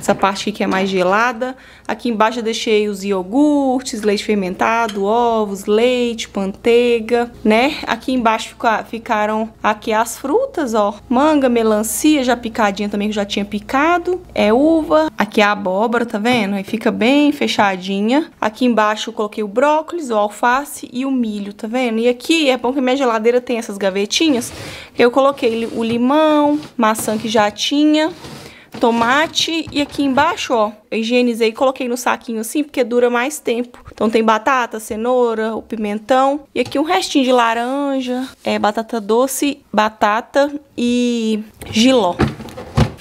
Essa parte aqui que é mais gelada. Aqui embaixo eu deixei os iogurtes, leite fermentado, ovos, leite, manteiga, né? Aqui embaixo ficaram aqui as frutas, ó. Manga, melancia, já picadinha também, que eu já tinha picado. É uva. Aqui é a abóbora, tá vendo? Aí fica bem fechadinha. Aqui embaixo eu coloquei o brócolis, o alface e o milho, tá vendo? E aqui é bom que minha geladeira tem essas gavetinhas. Eu coloquei o limão, maçã que já tinha tomate e aqui embaixo, ó, eu higienizei e coloquei no saquinho assim, porque dura mais tempo. Então tem batata, cenoura, o pimentão e aqui um restinho de laranja, é batata doce, batata e giló.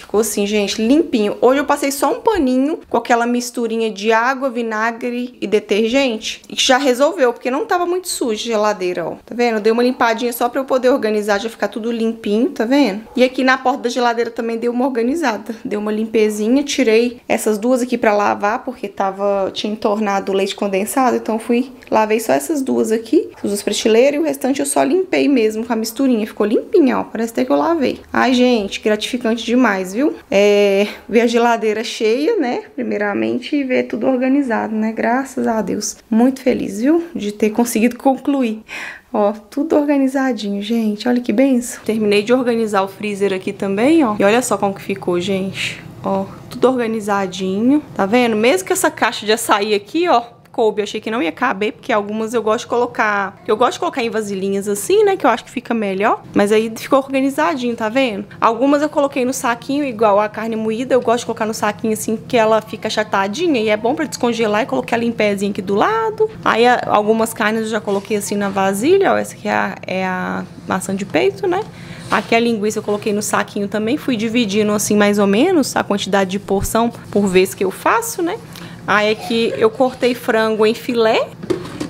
Ficou assim, gente, limpinho. Hoje eu passei só um paninho com aquela misturinha de água, vinagre e detergente. E já resolveu, porque não tava muito sujo a geladeira, ó. Tá vendo? Dei uma limpadinha só pra eu poder organizar, já ficar tudo limpinho, tá vendo? E aqui na porta da geladeira também deu uma organizada. Deu uma limpezinha, tirei essas duas aqui pra lavar, porque tava, tinha entornado o leite condensado, então fui, lavei só essas duas aqui, as duas prateleiras, e o restante eu só limpei mesmo com a misturinha. Ficou limpinha, ó, parece até que eu lavei. Ai, gente, gratificante demais, viu? Viu? É, ver a geladeira cheia, né? Primeiramente, e ver tudo organizado, né? Graças a Deus. Muito feliz, viu? De ter conseguido concluir. Ó, tudo organizadinho, gente. Olha que benção. Terminei de organizar o freezer aqui também, ó. E olha só como que ficou, gente. Ó, tudo organizadinho. Tá vendo? Mesmo que essa caixa de açaí aqui, ó, coube. Eu achei que não ia caber, porque algumas eu gosto de colocar... Eu gosto de colocar em vasilhinhas assim, né? Que eu acho que fica melhor. Mas aí ficou organizadinho, tá vendo? Algumas eu coloquei no saquinho, igual a carne moída. Eu gosto de colocar no saquinho assim, que ela fica achatadinha. E é bom pra descongelar e coloquei ela em pezinho aqui do lado. Aí algumas carnes eu já coloquei assim na vasilha. Ó, essa aqui é a, é a maçã de peito, né? Aqui a linguiça eu coloquei no saquinho também, fui dividindo assim mais ou menos a quantidade de porção por vez que eu faço, né? Aí aqui eu cortei frango em filé.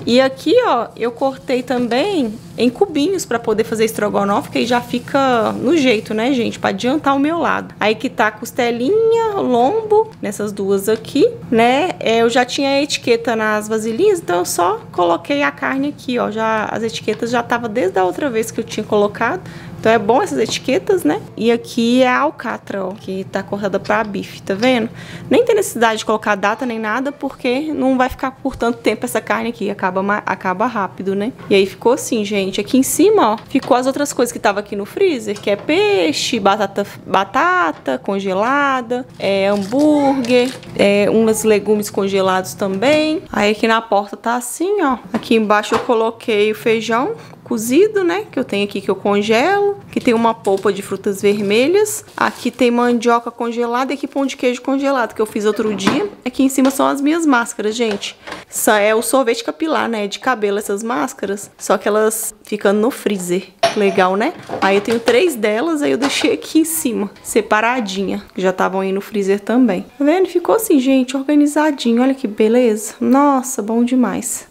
E aqui, ó, eu cortei também em cubinhos para poder fazer estrogonofe, que aí já fica no jeito, né, gente? Para adiantar o meu lado. Aí que tá costelinha, lombo, nessas duas aqui, né? É, eu já tinha a etiqueta nas vasilhinhas, então eu só coloquei a carne aqui, ó. Já, as etiquetas já tava desde a outra vez que eu tinha colocado. Então é bom essas etiquetas, né? E aqui é a alcatra, ó, que tá cortada para bife, tá vendo? Nem tem necessidade de colocar data nem nada, porque não vai ficar por tanto tempo essa carne aqui, acaba, acaba rápido, né? E aí ficou assim, gente. Aqui em cima, ó, ficou as outras coisas que tava aqui no freezer, que é peixe, batata, batata congelada, é hambúrguer, é, uns legumes congelados também. Aí aqui na porta tá assim, ó. Aqui embaixo eu coloquei o feijão cozido, né? Que eu tenho aqui que eu congelo. Que tem uma polpa de frutas vermelhas. Aqui tem mandioca congelada e aqui pão de queijo congelado que eu fiz outro dia. Aqui em cima são as minhas máscaras, gente. Isso é o sorvete capilar, né? De cabelo essas máscaras. Só que elas ficando no freezer. Legal, né? Aí eu tenho três delas, aí eu deixei aqui em cima, separadinha. Já estavam aí no freezer também. Tá vendo? Ficou assim, gente, organizadinho. Olha que beleza. Nossa, bom demais.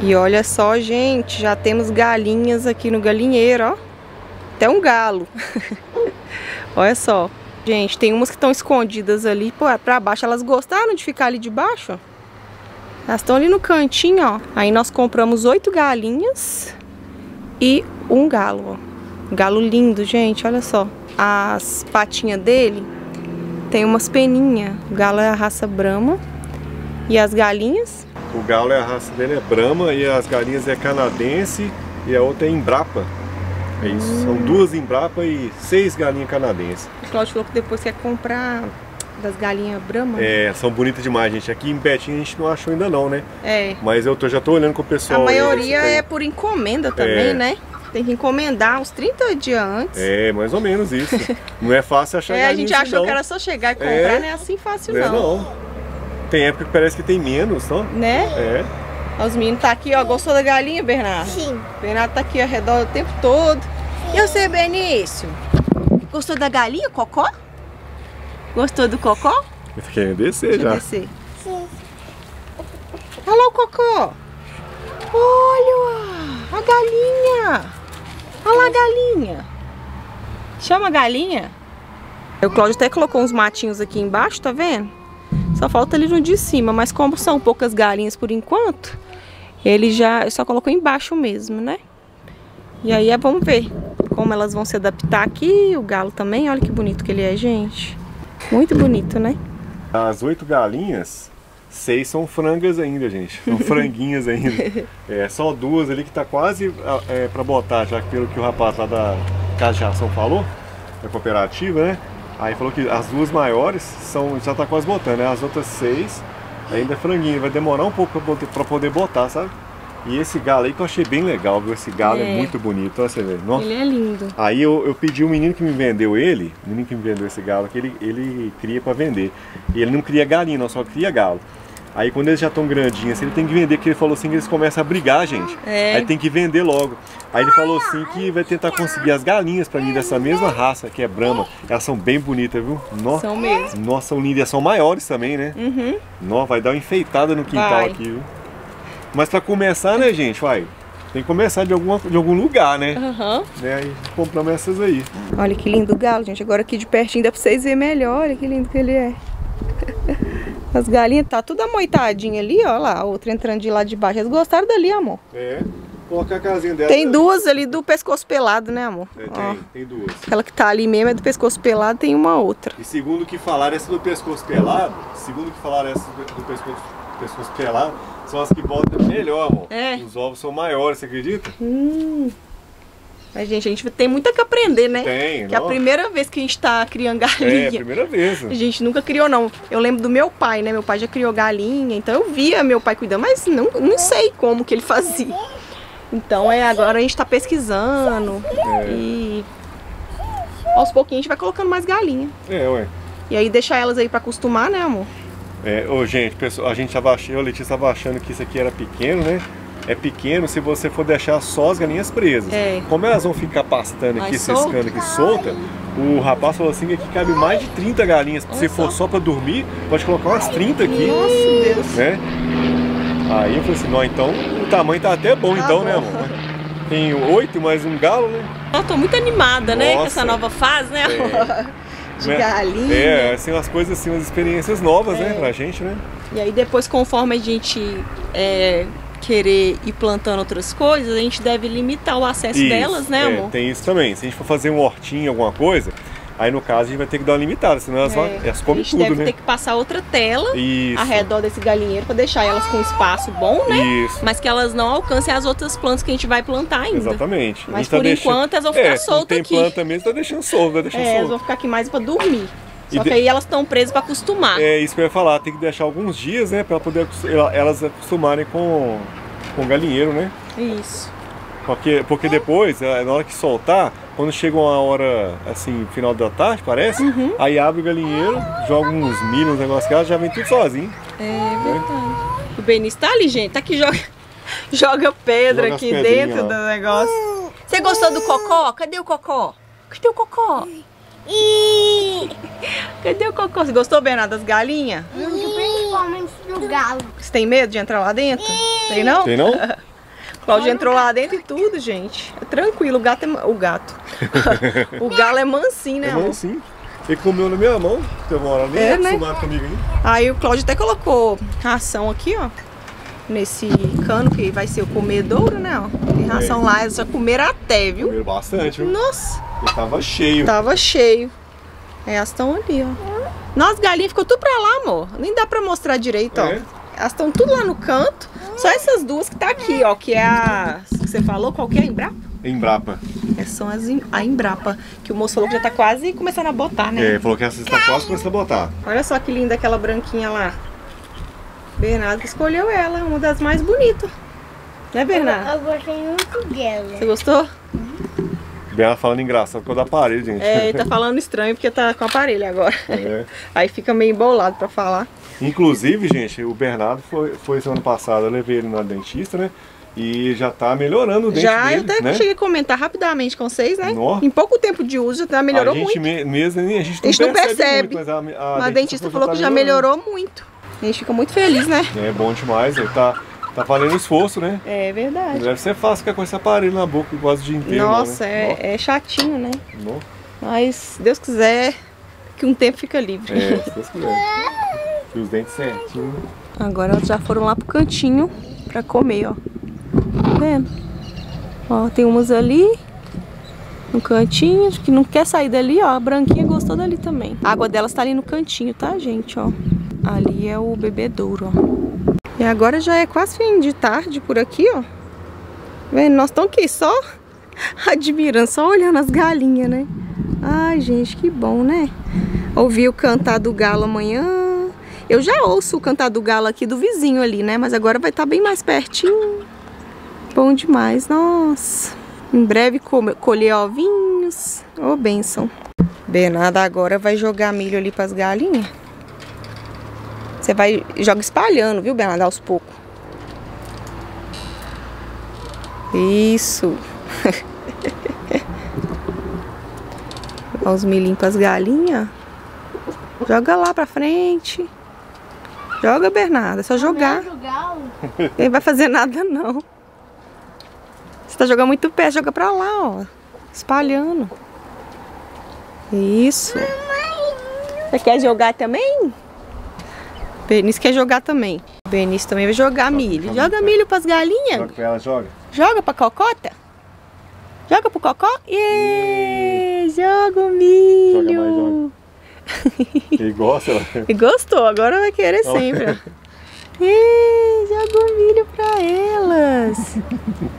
E olha só, gente, já temos galinhas aqui no galinheiro, ó. Até um galo. olha só. Gente, tem umas que estão escondidas ali pô, pra baixo. Elas gostaram de ficar ali de baixo, ó. Elas estão ali no cantinho, ó. Aí nós compramos oito galinhas e um galo, ó. galo lindo, gente, olha só. As patinhas dele tem umas peninhas. O galo é a raça Brahma. E as galinhas o galo é a raça dele é Brahma e as galinhas é canadense e a outra é Embrapa. É isso, hum. são duas Embrapa e seis galinhas canadenses. O Claudio falou que depois quer comprar das galinhas Brahma. É, são bonitas demais, gente. Aqui em Betinho a gente não achou ainda não, né? É. Mas eu tô, já tô olhando com o pessoal. A maioria é por encomenda também, É. né? Tem que encomendar uns 30 dias antes. É, mais ou menos isso. não é fácil achar É, a gente assim, achou não. que era só chegar e comprar, É. não é assim fácil Não é, não. Tem época que parece que tem menos, não? Né? É. Os meninos tá aqui, ó. Gostou da galinha, Bernardo? Sim. Bernardo tá aqui ao redor o tempo todo. E você, Benício? Gostou da galinha, Cocó? Gostou do Cocó? Ele tá querendo descer Deixa eu já. descer. Sim. Olha lá o Cocó. Olha a galinha. Olha lá a galinha. Chama a galinha. O Cláudio até colocou uns matinhos aqui embaixo, tá vendo? Só falta ali no de cima, mas como são poucas galinhas por enquanto, ele já só colocou embaixo mesmo, né? E aí é, vamos ver como elas vão se adaptar aqui. O galo também, olha que bonito que ele é, gente. Muito bonito, né? As oito galinhas, seis são frangas ainda, gente. São franguinhas ainda. É, só duas ali que tá quase é, para botar, já que pelo que o rapaz lá da Casa de Ação falou, da cooperativa, né? Aí falou que as duas maiores são, já tá quase botando, né? As outras seis ainda é franguinho. Vai demorar um pouco pra poder, botar, sabe? E esse galo aí que eu achei bem legal, viu? Esse galo é, É. muito bonito, olha você vê. Nossa. Ele é lindo. Aí eu, eu pedi o menino que me vendeu ele, o menino que me vendeu esse galo, que ele, ele cria pra vender. E ele não cria galinha, não, só cria galo. Aí quando eles já estão grandinhos, assim, ele tem que vender, porque ele falou assim que eles começam a brigar, gente. É. Aí tem que vender logo. Aí ele falou assim que vai tentar conseguir as galinhas pra mim dessa mesma raça, que é Brahma. Elas são bem bonitas, viu? Nossa, São mesmo. Nossa, são lindas, são maiores também, né? Uhum. Nossa, vai dar uma enfeitada no quintal Vai. aqui, viu? Mas pra começar, né, gente, vai. Tem que começar de, alguma, de algum lugar, né? Aham. né? Aí compramos essas aí. Olha que lindo o galo, gente. Agora aqui de pertinho dá pra vocês verem melhor. Olha que lindo que ele é. As galinhas tá tudo amoitadinha ali, ó lá. A outra entrando de lá de baixo. Eles gostaram dali, amor. É. Colocar a casinha dela. Tem duas ali do pescoço pelado, né, amor? É, tem, tem duas. aquela que tá ali mesmo é do pescoço pelado, tem uma outra. E segundo o que falaram, essa do pescoço pelado, segundo o que falaram, essa do do pescoço, pescoço pelado, são as que botam melhor, amor. É. Os ovos são maiores, você acredita? Hum. Mas, gente, a gente tem muito que aprender, né? Tem, Que é a primeira vez que a gente tá criando É, galinha. primeira vez. A gente nunca criou, não. Eu lembro do meu pai, né? Meu pai já criou galinha, então eu via meu pai cuidando, mas não, não sei como que ele fazia. Então é agora a gente tá pesquisando É. e aos pouquinhos a gente vai colocando mais galinha. É, ué. E aí deixar elas aí pra acostumar, né, amor? É, ô, gente, pessoal, a gente tava achando, a Letícia tava achando que isso aqui era pequeno, né? É pequeno se você for deixar só as galinhas presas. É. Como elas vão ficar pastando aqui, ciscando aqui solta, o rapaz falou assim que aqui cabe mais de 30 galinhas. Se Olha for só. só pra dormir, pode colocar umas 30 aqui. Nossa, Deus. né? Aí eu falei assim, não, então o tamanho tá até bom Tá então, bom. né, amor? Tem oito mais um galo, né? Eu tô muito animada, né, com Nossa. essa nova fase, né, amor? De Né? galinha. É, assim, umas coisas assim, umas experiências novas, né, É. pra gente, né? E aí depois, conforme a gente é, querer ir plantando outras coisas, a gente deve limitar o acesso Isso, delas, né, é, amor? Tem isso também. Se a gente for fazer um hortinho, alguma coisa, aí no caso a gente vai ter que dar uma limitada, senão elas, vão, É, elas a comem gente tudo, deve né? ter que passar outra tela Isso. ao redor desse galinheiro para deixar elas com espaço bom, né? Isso. Mas que elas não alcancem as outras plantas que a gente vai plantar ainda. Exatamente. A Mas gente tá por deixando- enquanto elas vão ficar é, soltas não tem aqui. planta mesmo, tá deixando solto, vai deixando É, elas vão ficar aqui mais para dormir. E Só de- que aí elas estão presas para acostumar. É isso que eu ia falar, tem que deixar alguns dias, né, pra poder elas acostumarem com, com o galinheiro, né? Isso. Porque, porque depois, eh, na hora que soltar, quando chega uma hora, assim, final da tarde, parece, Uhum. aí abre o galinheiro, joga uns milho, uns negócios que ela já vem tudo sozinho. É verdade. O Benício tá ali, gente. Tá aqui, joga, joga pedra Joga aqui dentro lá. do negócio. Você gostou do cocó? Cadê o cocó? Cadê o cocó? E Cadê o cocó? Você gostou, Bernardo, das galinhas? principalmente do galo. Você tem medo de entrar lá dentro? Tem não? Tem não? Cláudio entrou lá dentro e tudo, gente. É tranquilo, o gato é... O gato. o galo é mansinho, né, É sim. Ele comeu na minha mão, teve uma hora nem É, né? comigo aí. Aí o Cláudio até colocou ração aqui, ó. Nesse cano que vai ser o comedouro, né? Ó. Tem ração É. lá, eles já comeram até, viu? Comeram bastante, viu? Nossa, Ele tava cheio. tava cheio. É, elas estão ali, ó. Nossa, galinha ficou tudo pra lá, amor. Nem dá pra mostrar direito, ó. É. Elas estão tudo lá no canto. Só essas duas que tá aqui, ó. Que é a. que você falou, qual que é? Embrapa? Embrapa. Essas são as em- a Embrapa, que o moço falou que já tá quase começando a botar, né? É, falou que essa está quase começando a botar. Olha só que linda aquela branquinha lá. Bernardo escolheu ela, uma das mais bonitas. Né, Bernardo? Eu gostei muito dela. Você gostou? Ela falando engraçado por causa do aparelho, gente. É, ele tá falando estranho porque tá com aparelho agora. É. Aí fica meio embolado pra falar. Inclusive, gente, o Bernardo foi, foi semana passada, eu levei ele na dentista, né? E já tá melhorando o dente já, dele, eu até né? cheguei a comentar rapidamente com vocês, né? Em pouco tempo de uso já tá, melhorou a gente muito. me- mesmo, a gente não, A gente não percebe, percebe. muito, mas a, a A dentista falou tá que já melhorou muito. A gente fica muito feliz, né? É bom demais, ele tá, tá valendo esforço, né? É Não verdade. deve ser fácil ficar com esse aparelho na boca quase o dia inteiro. não, Nossa, né? é, é chatinho, né? Nó. Mas se Deus quiser, que um tempo fica livre. É, se Deus quiser. E os dentes certinhos. Agora elas já foram lá pro cantinho pra comer, ó. Tá vendo? Ó, tem umas ali no cantinho, que não quer sair dali, ó. A branquinha gostou dali também. A água delas tá ali no cantinho, tá, gente, ó. Ali é o bebedouro, ó. E agora já é quase fim de tarde por aqui, ó. Vendo? Nós estamos aqui só admirando, só olhando as galinhas, né? Ai, gente, que bom, né? Ouvir o cantar do galo amanhã. Eu já ouço o cantar do galo aqui do vizinho ali, né? Mas agora vai estar bem mais pertinho. Bom demais, nossa. Em breve colher ovinhos. Ô, benção. Bernardo agora vai jogar milho ali pras galinhas. Você vai joga espalhando, viu, Bernardo, aos poucos. Isso. Olha os milhinhos pras galinhas. Joga lá pra frente. Joga, Bernardo. É só jogar. Do galo. Ele vai fazer nada, não. Você tá jogando muito pé, joga pra lá, ó. Espalhando. Isso. Você quer jogar também? Benício quer jogar também. Benício também vai jogar milho. Joga milho pras galinhas. Joga pra ela, joga. Joga pra cocota. Joga pro cocó. Ê, joga o milho. Joga mais, joga. Ele gosta, ela. E gostou, agora vai querer sempre. Ê, joga o milho pra elas.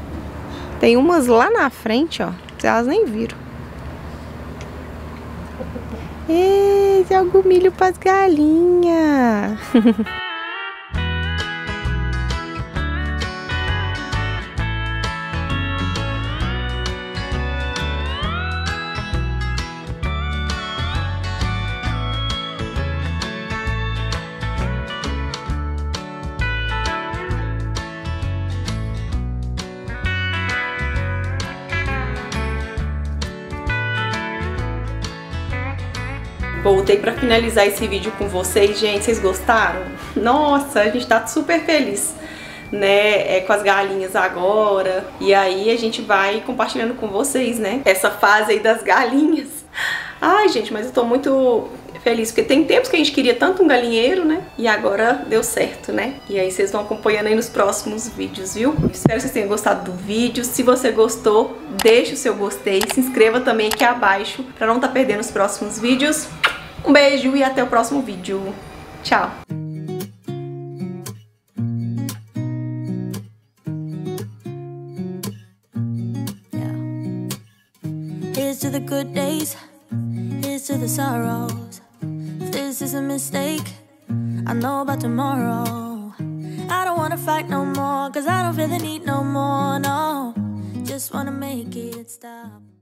Tem umas lá na frente, ó. Elas nem viram. Ê, joga o milho pras galinhas. Voltei para finalizar esse vídeo com vocês, gente. Vocês gostaram? Nossa, a gente tá super feliz, né? É, com as galinhas agora. E aí a gente vai compartilhando com vocês, né? Essa fase aí das galinhas. Ai, gente, mas eu tô muito feliz, porque tem tempos que a gente queria tanto um galinheiro, né? E agora deu certo, né? E aí vocês vão acompanhando aí nos próximos vídeos, viu? Espero que vocês tenham gostado do vídeo. Se você gostou, deixe o seu gostei. Se inscreva também aqui abaixo pra não estar perdendo os próximos vídeos. Um beijo e até o próximo vídeo. Tchau! Here's to the good days, here's to the sorrows. If this is a mistake, I know about tomorrow. I don't wanna fight no more, cause I don't feel the need no more, no. Just wanna make it stop.